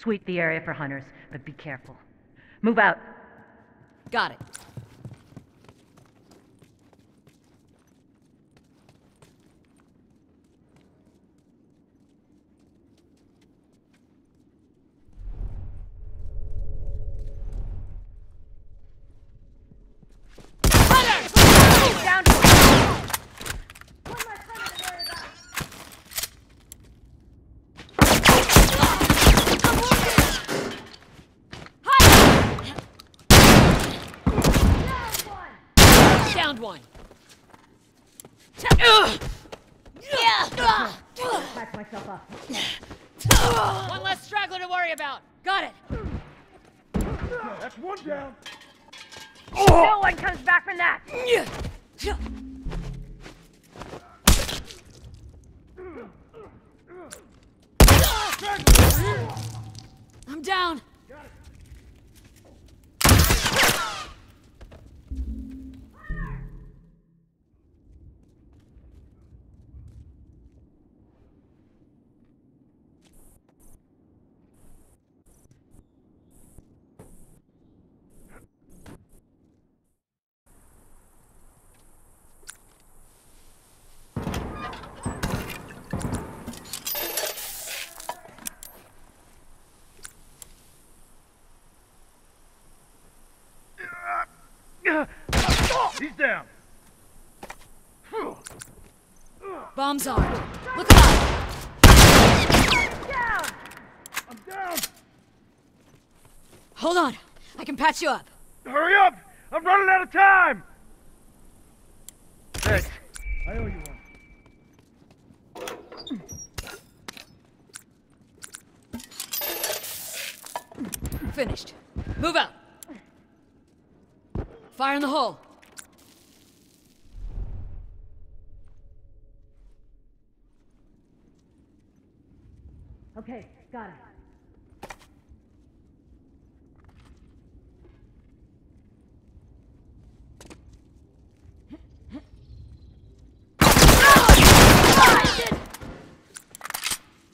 Sweep the area for hunters, but be careful. Move out. Got it. Down! Downed one. Patch myself up. One less straggler to worry about. Got it. That's one down. No one comes back from that! I'm down. He's down. Bombs armed. Look alive. Down! I'm down. Hold on. I can patch you up. Hurry up! I'm running out of time. Thanks. I owe you one. Finished. Move out. Fire in the hole. Okay, got it.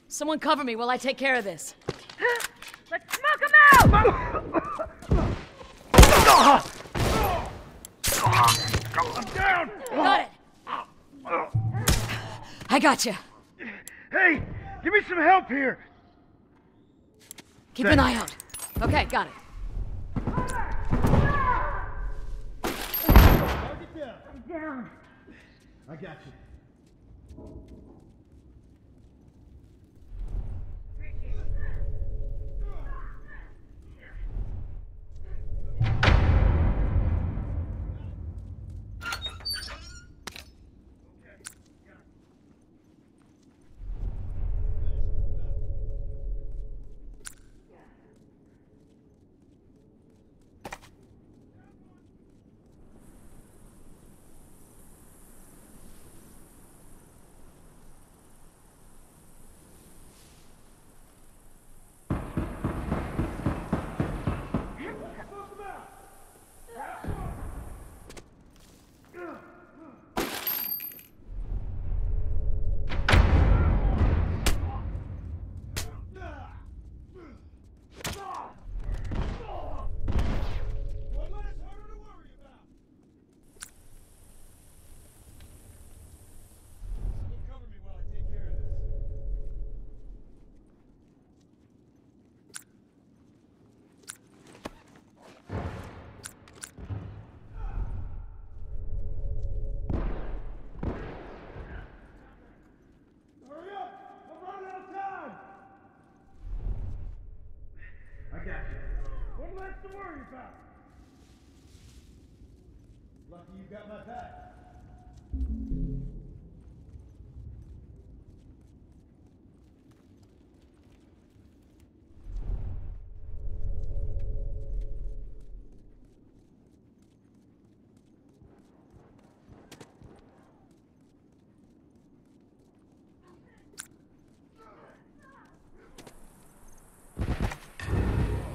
Someone cover me while I take care of this. Let's smoke him out! I'm down. Got it. I got you. Hey, give me some help here. Keep an eye out. Okay, got it. Down. I got you. Hurry up! I'm running out of time! I got you. One less to worry about. Lucky you got my back.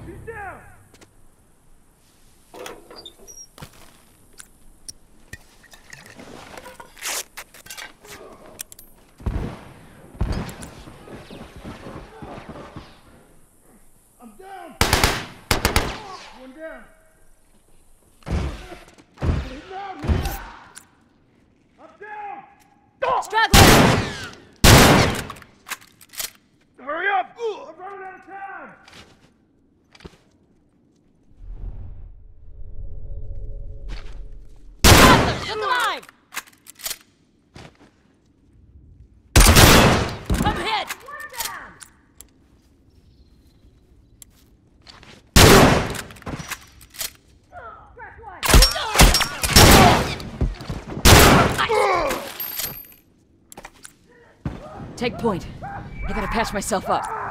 He's down! down. He's down here. I'm down. Straggler! Hurry up. I'm running out of time. Straggler! Look alive! I'm hit! Take point. I gotta patch myself up.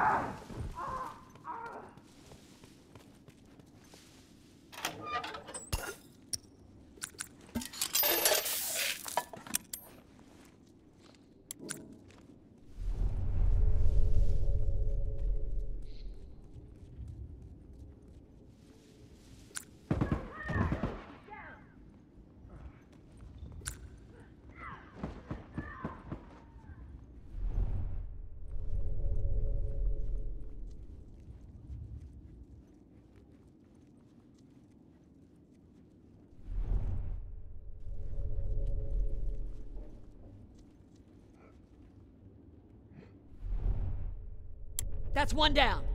That's one down.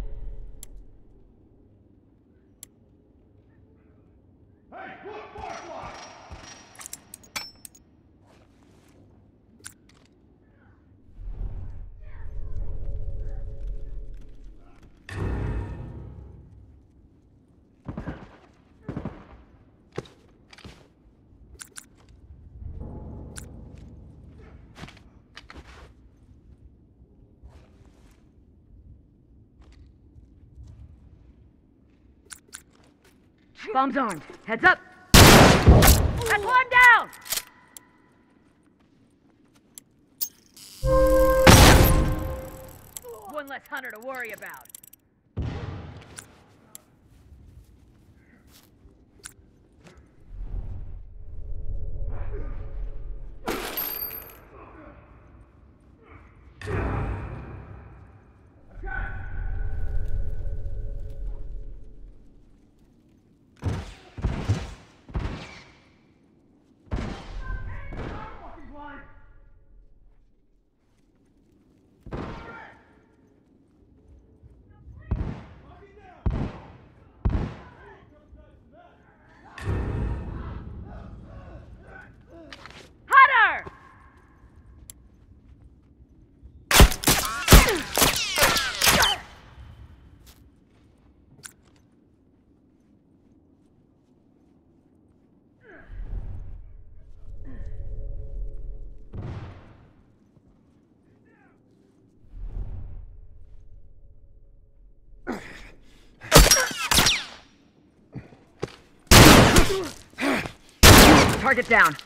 Bomb's armed. Heads up. That's one down. One less hunter to worry about. Fucking blind. Fucking down. Hunter! Target down.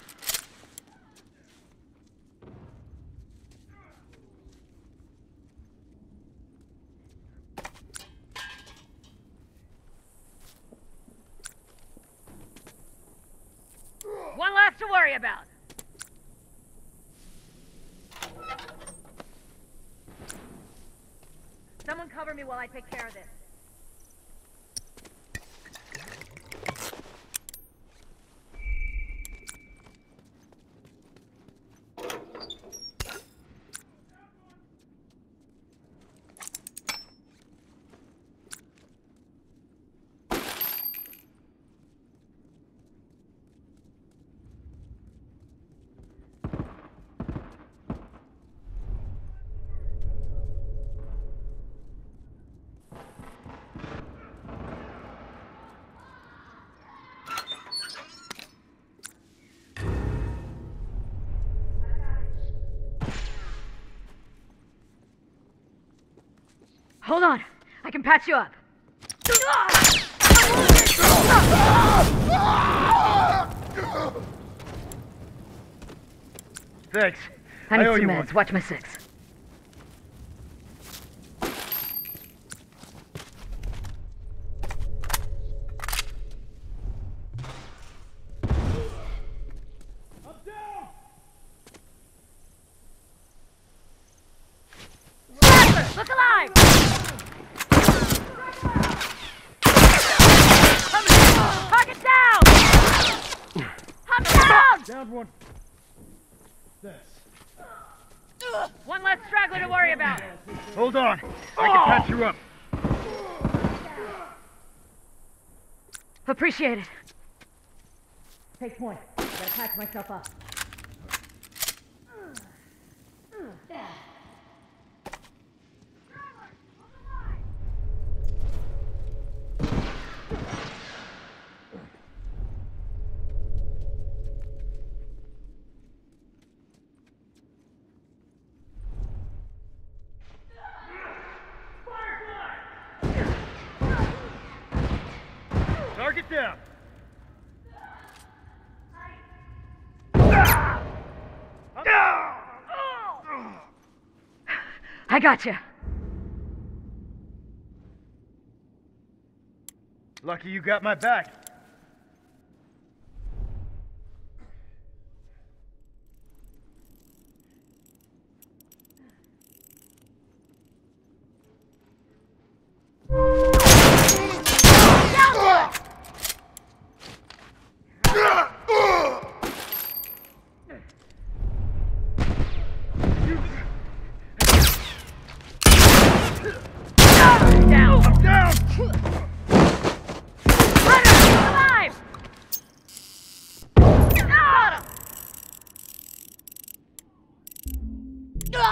One less to worry about. Someone cover me while I take care of this. Hold on. I can patch you up. Thanks. I need owe some meds. one. Watch my six. I'm down. Look alive! Come Found one. This. One less straggler to worry about. Hold on. I can patch you up. Appreciate it. Take point. Gotta patch myself up. Target down. I got gotcha. Lucky you got my back.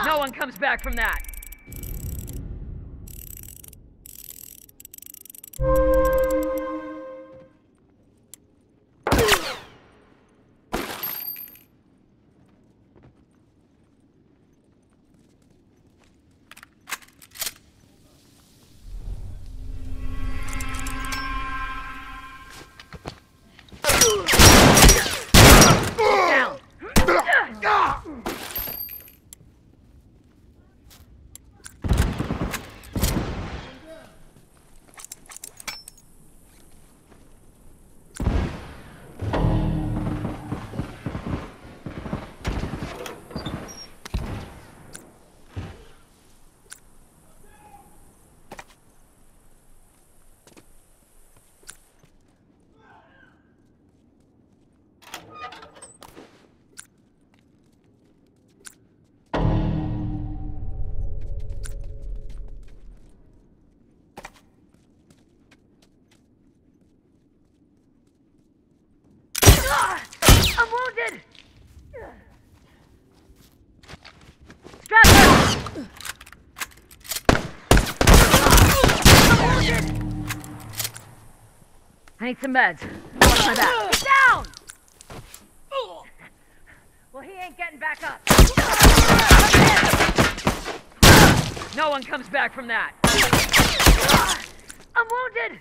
No one comes back from that. need some meds. Watch my back. Get down! Well, he ain't getting back up. No one comes back from that. I'm wounded!